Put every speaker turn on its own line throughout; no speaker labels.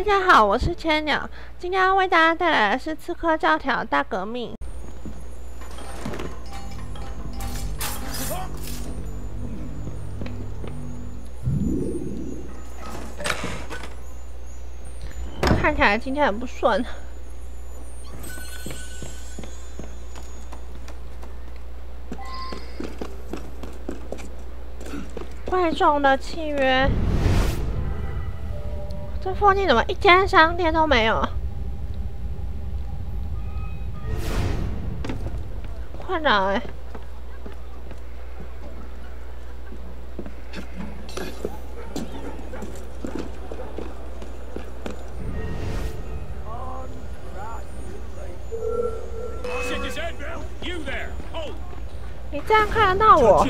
大家好，我是千鸟，今天要为大家带来的是《刺客教条：大革命》。看起来今天很不顺。怪重的契约。这附近怎么一间商店都没有？困扰哎！你这样看得到我？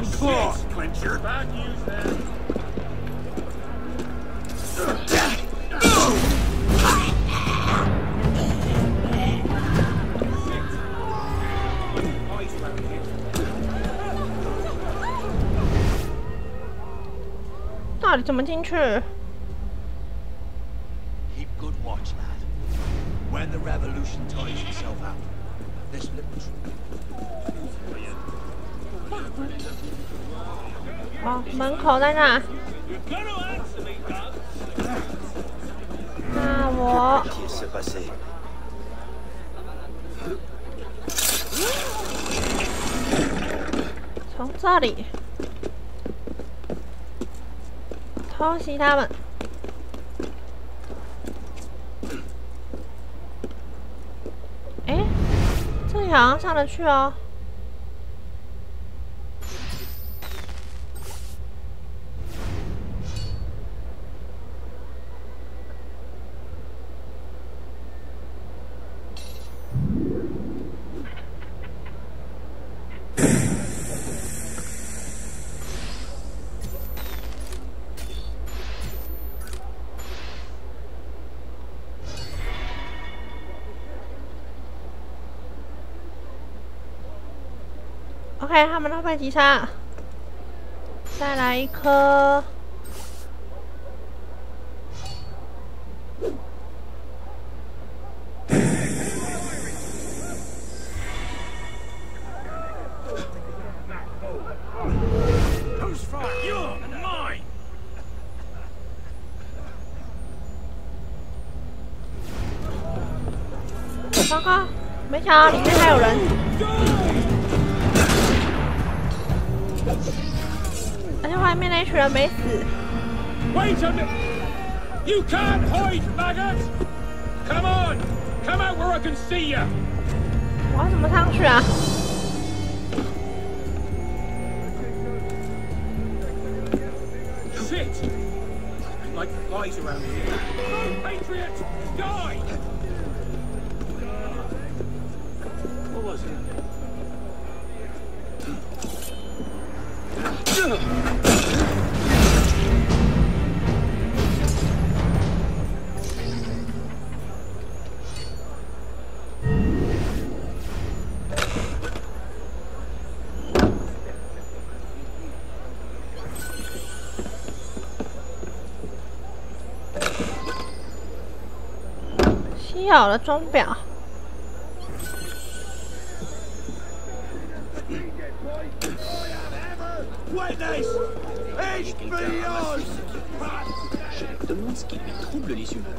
底怎么进去？哦，门口在那。那我从这里。偷袭他们！哎，这里好像上得去哦。OK，他们都被击杀。再来一颗。糟糕，没想到里面还有人。而且外面那群人没死。
Wait a minute! You can't hide, maggot! Come on! Come out where I can see you!
我要怎么上去啊？
Shit! Like flies around here. Patriot! Die! What was it?
稀有的钟表。
Je me demande ce qui lui trouble les humeurs.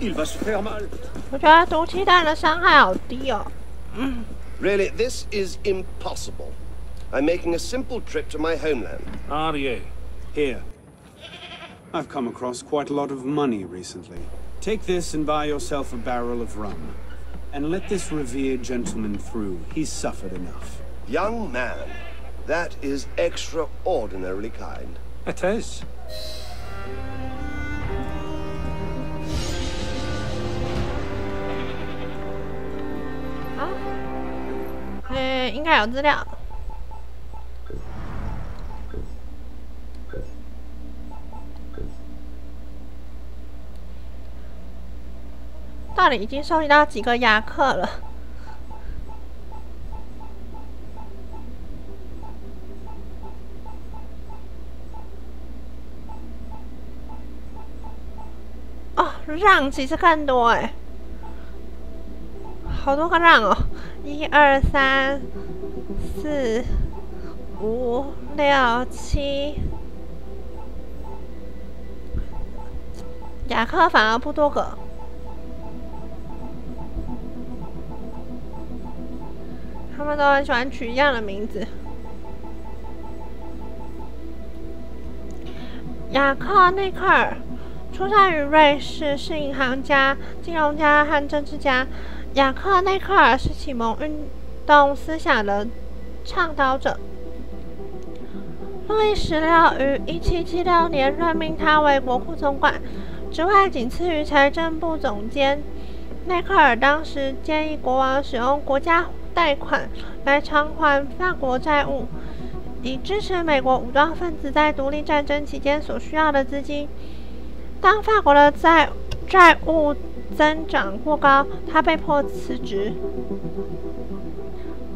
Il va se faire mal.
我觉得毒气弹的伤害好低哦。
嗯。Really, this is impossible. I'm making a simple trip to my homeland.
Are you?
Here. I've come across quite a lot of money recently. Take this and buy yourself a barrel of rum. And let this revered gentleman through. He's suffered enough.
Young man, that is extraordinarily kind.
It is.
哎，应该有资料。到底已经收集到几个牙客了？哦，让其实更多哎。好多个让哦，一二三四五六七，雅克反而不多个。他们都很喜欢取一样的名字。雅克内克尔出生于瑞士，是银行家、金融家和政治家。雅克内克尔是启蒙运动思想的倡导者。路易十六于1776年任命他为国库总管，职位仅次于财政部总监。内克尔当时建议国王使用国家。贷款来偿还法国债务，以支持美国武装分子在独立战争期间所需要的资金。当法国的债债务增长过高，他被迫辞职。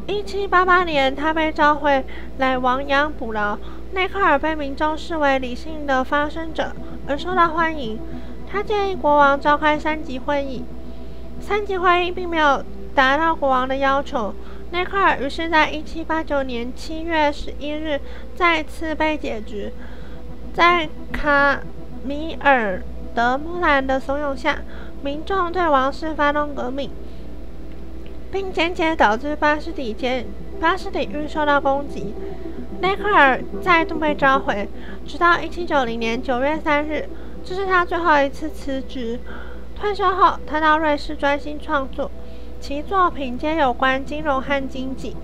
一七八八年，他被召回来亡羊补牢。内克尔被民众视为理性的发声者，而受到欢迎。他建议国王召开三级会议。三级会议并没有。达到国王的要求，内克尔于是在1789年7月11日再次被解职。在卡米尔·德穆兰的怂恿下，民众对王室发动革命，并间接导致巴士底监巴士底狱受到攻击。内克尔再度被召回，直到1790年9月3日，这是他最后一次辞职。退休后，他到瑞士专心创作。其作品皆有关金融和经济。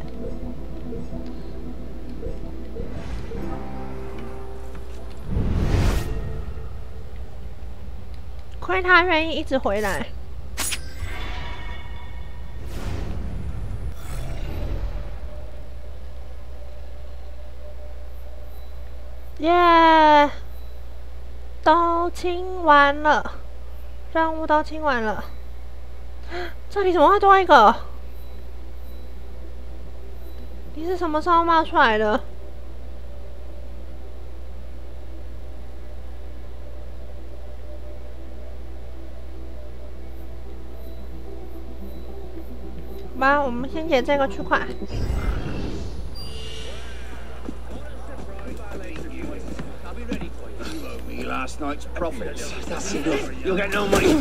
亏他愿意一直回来。耶！都清完了，任务都清完了。这里怎么会多一个？你是什么时候冒出来的？吧，我们先解这个区块。
last night's profits. That's enough. You'll get no money.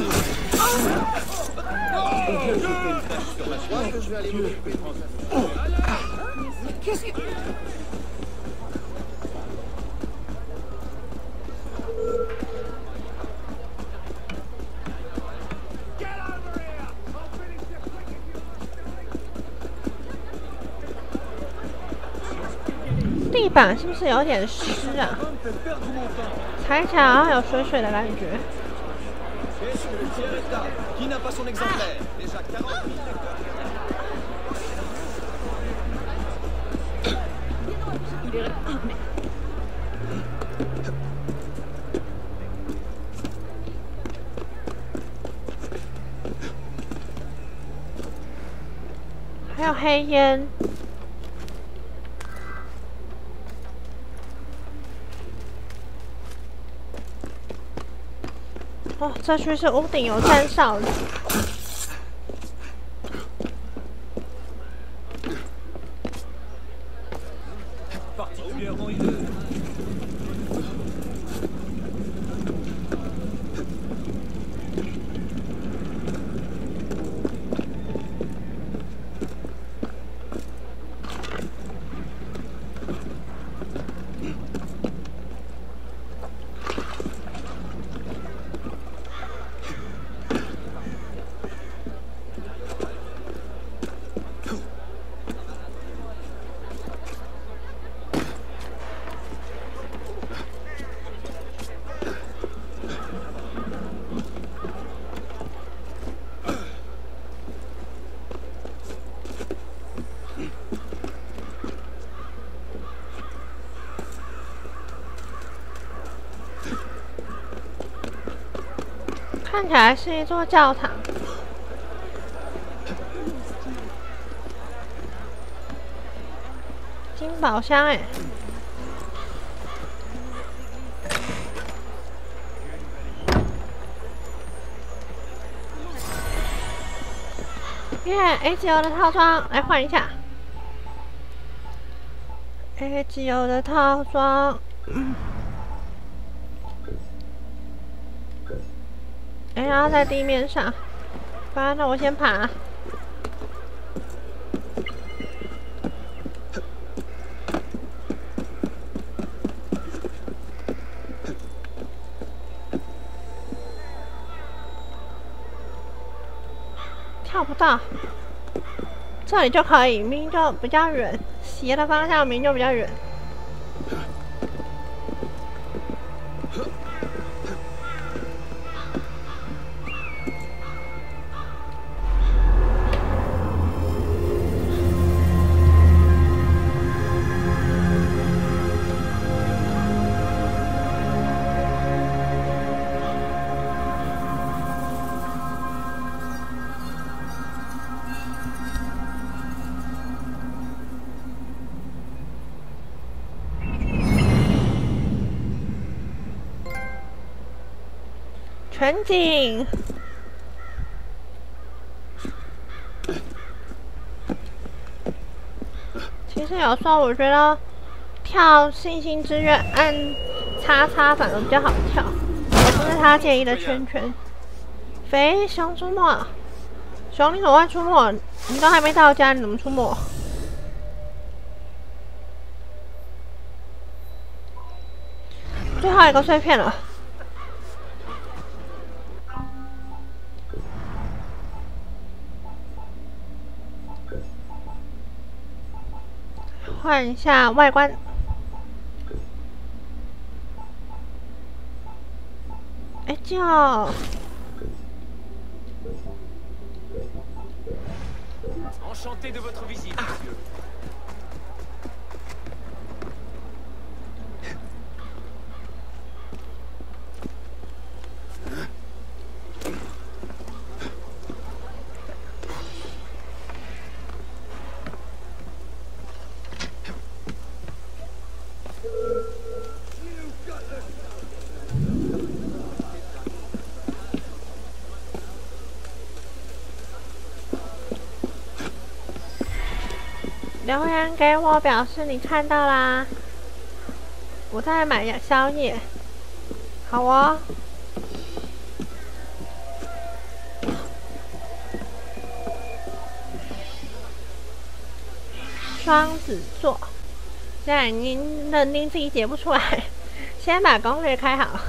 地板是不是有点湿啊？踩起来好像有水水的感觉。还有黑烟。哦，这区是屋顶有三哨子。看起来是一座教堂。金宝箱哎！耶，A G O 的套装，来换一下。A G O 的套装。然后在地面上。好，那我先爬。跳不到，这里就可以，明明就比较远，斜的方向明明就比较远。全景。其实有时候我觉得跳星星之月按叉叉反而比较好跳，也不是他建议的圈圈。肥熊出没，熊你怎么会出没？你都还没到家，你怎么出没？最后一个碎片了。换一下外观。哎，叫。留言给我表示你看到啦，我在买宵夜，好哦。双子座，现在您认定自己解不出来，先把攻略开好。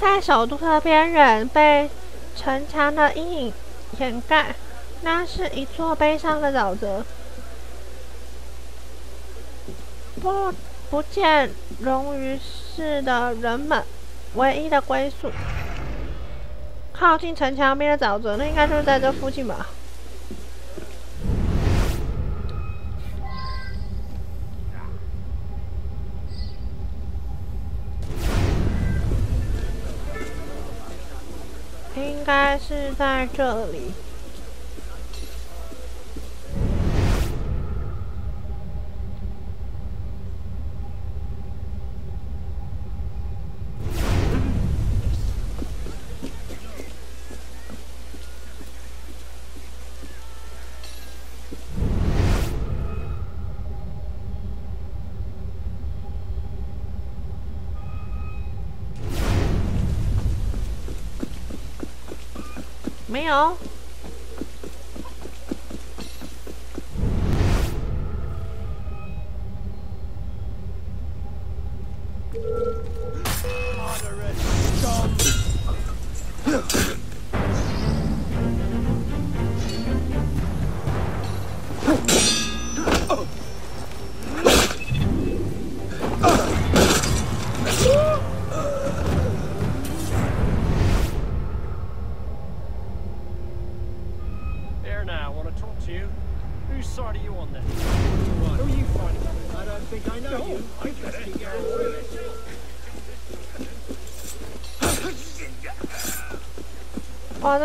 在首都的边缘被城墙的阴影掩盖。那是一座悲伤的沼泽，不不见荣于世的人们唯一的归宿。靠近城墙边的沼泽，那应该就是在这附近吧？应该是在这里。没有。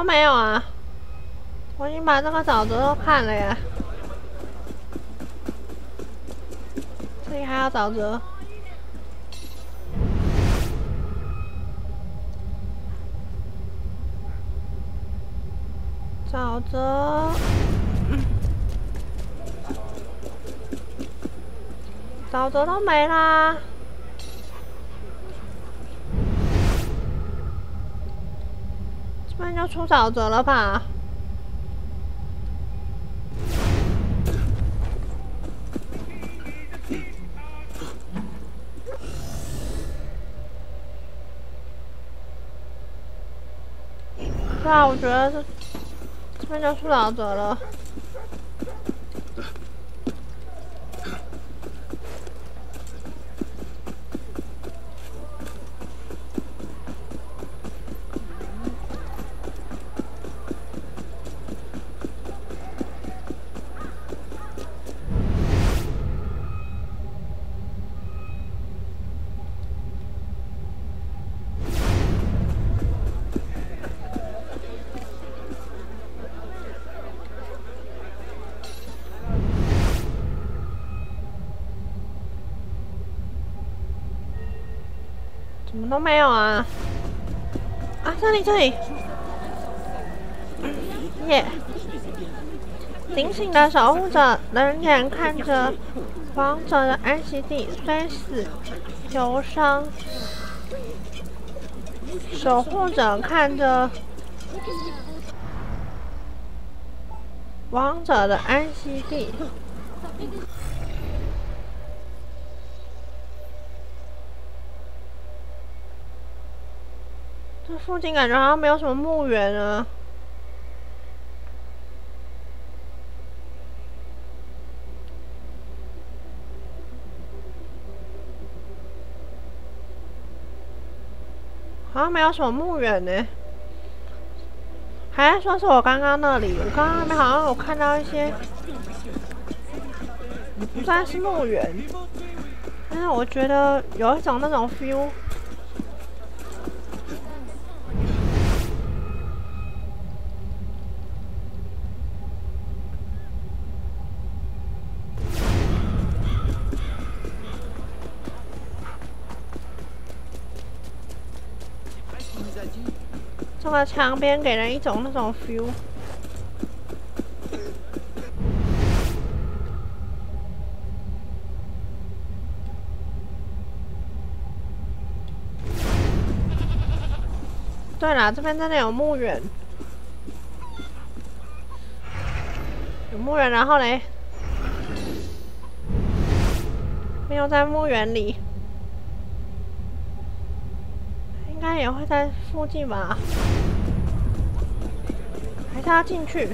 都没有啊！我已经把这个沼泽都看了呀。这里还有沼泽。沼泽，沼泽都没啦。这边就出沼泽了吧？对啊，我觉得是这边就出沼泽了。怎么都没有啊！啊，这里这里，耶！警醒的守护者冷眼看着王者的安息地，虽死犹生。守护者看着王者的安息地。附近感觉好像没有什么墓园啊。好像没有什么墓园呢，还是说是我刚刚那里？我刚刚那边好像有看到一些，不算是墓园，但是我觉得有一种那种 feel。那个墙边给人一种那种 feel。对了，这边真的有墓园，有墓园，然后嘞，没有在墓园里。应该也会在附近吧，还是要进去。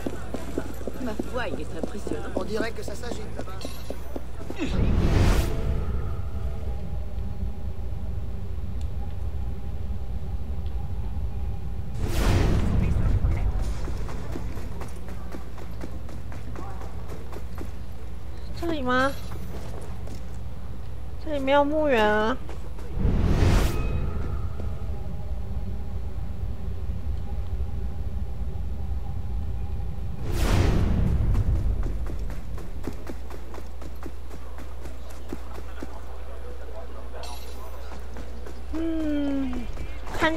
这里吗？这里没有墓园啊。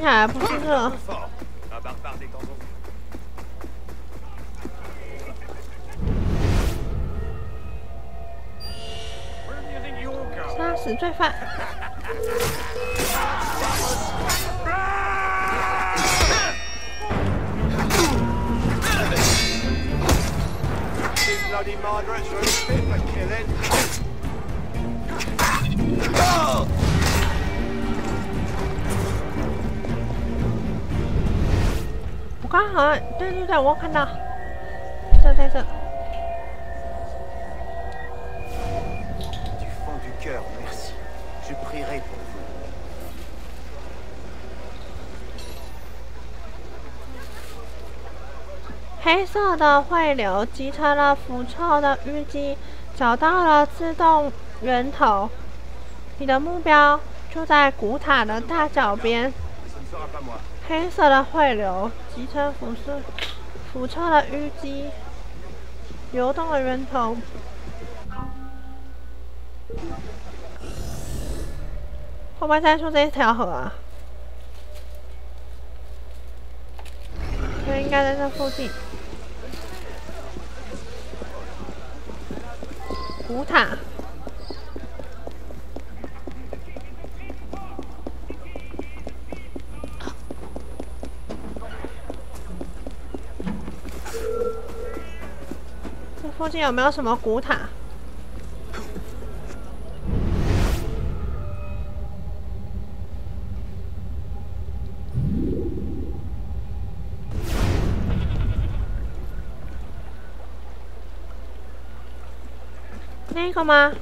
看起来不是这。杀死罪犯。
Bloody Margaret's really fit for killing.
好像对对对，我看到，这在这。黑色的汇流集成了腐臭的淤积，找到了自动源头。你的目标就在古塔的大脚边。黑色的汇流集成腐蚀腐臭的淤积，流动的源头。会不会再出这一条河啊？它应该在这附近。古塔。附近有没有什么古塔？那个吗？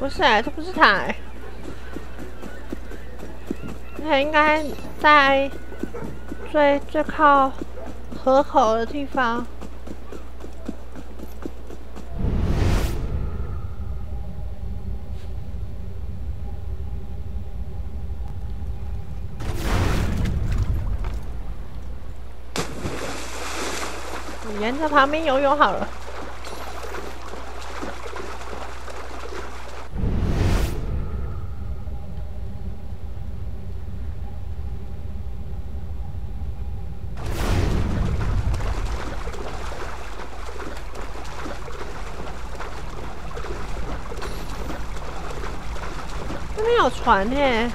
不是哎、这不是塔哎、应该在最最靠河口的地方。你沿着旁边游泳好了。这边有船耶，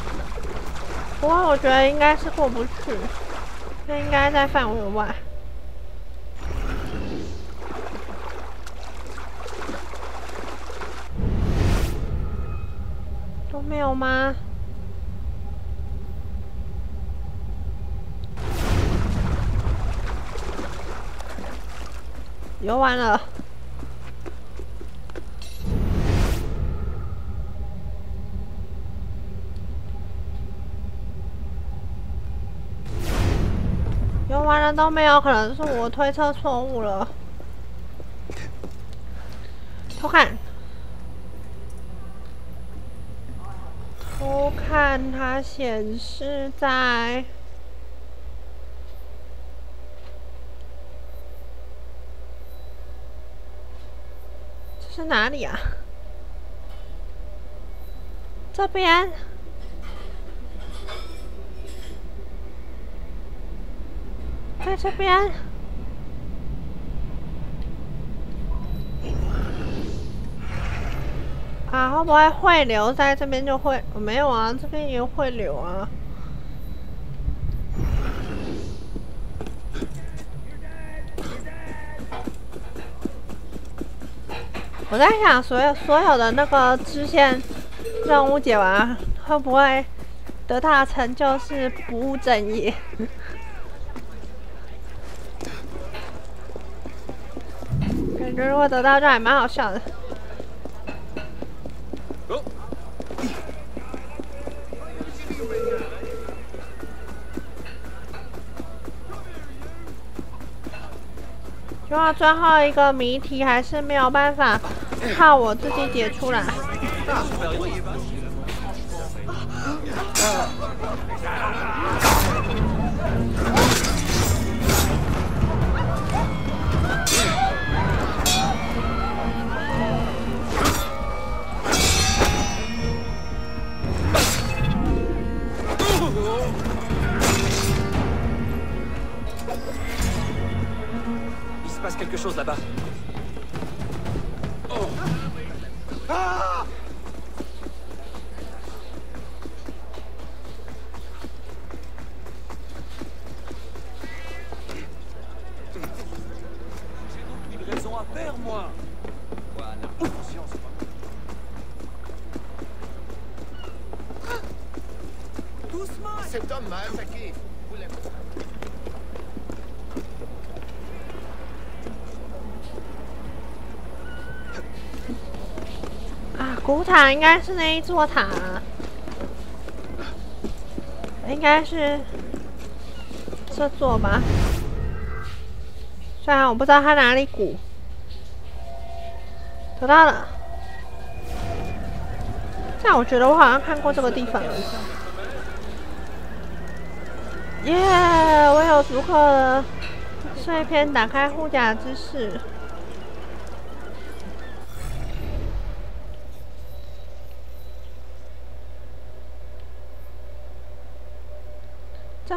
不过我觉得应该是过不去，那应该在范围外。都没有吗？游完了。都没有，可能是我推测错误了。偷看，偷看，它显示在这是哪里啊？这边。在这边。啊，会不会汇流在这边就会？没有啊，这边也有汇流啊。我在想，所有所有的那个支线任务解完，会不会得到的成就是不务正业？如果得到这还蛮好笑的。就要最后一个谜题还是没有办法靠我自己解出来。塔应该是那一座塔，应该是这座吧。虽然我不知道它哪里鼓，得到了。但我觉得我好像看过这个地方。耶！我有足够的碎片打开护甲之势。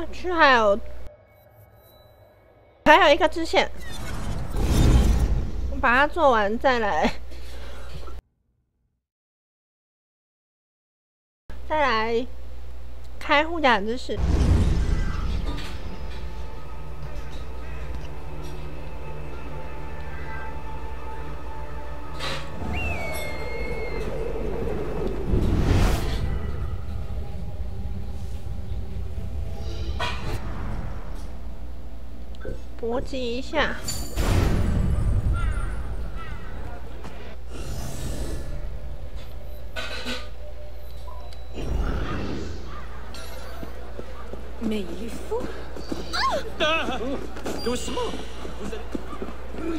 去还有还有一个支线，我把它做完再来，再来开护甲知识。搏击一下。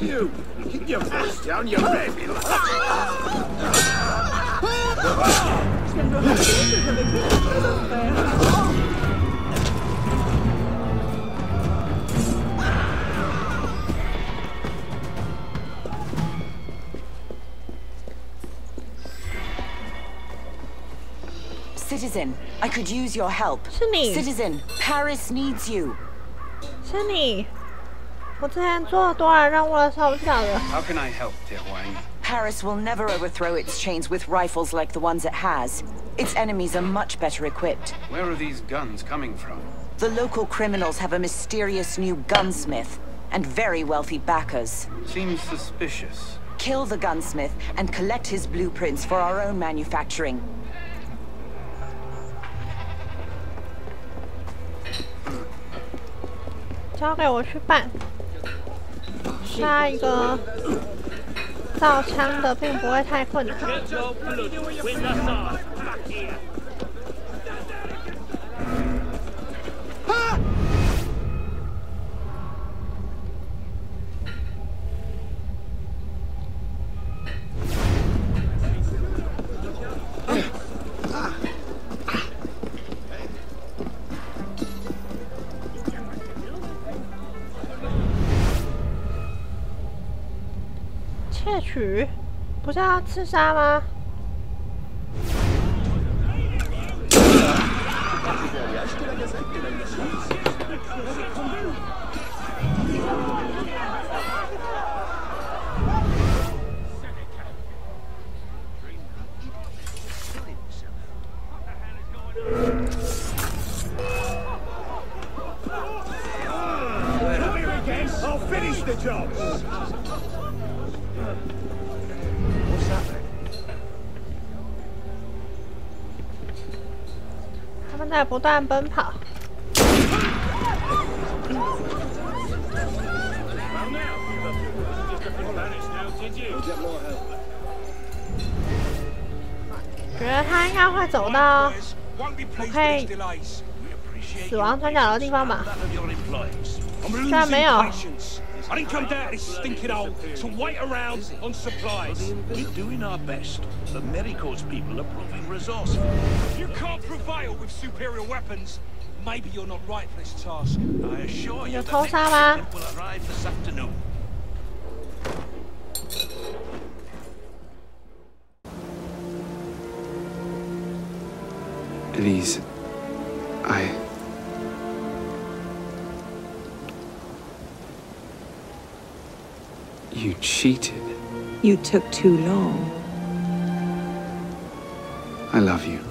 You! Keep your voice down, you baby!
I could use your help.
是你，
Citizen, Paris needs you.
是你。我之前做多少任务的时候不晓得。
How can I help, dear Wang?
Paris will never overthrow its chains with rifles like the ones it has. Its enemies are much better equipped.
Where are these guns coming from?
The local criminals have a mysterious new gunsmith and very wealthy backers.
Seems suspicious.
Kill the gunsmith and collect his blueprints for our own manufacturing.
交给我去办。杀一个造枪的并不会太困难。窃取，不是要自杀吗？在不断奔跑，觉得他应该会走到
ok
死亡转角的地方吧，这
儿
没有。
I didn't come down to this stinking hole to wait around on supplies.
We're doing our best. The Mericos people are proving resourceful.
You can't prevail with superior weapons. Maybe you're not right for this task.
I assure you, the next will arrive this afternoon.
I...
You cheated.
You took too long.
I love you.